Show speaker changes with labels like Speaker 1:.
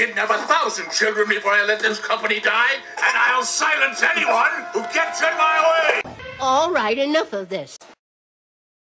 Speaker 1: kidnap a thousand children before I let this company die, and I'll silence anyone who gets in my way!
Speaker 2: All right, enough of this.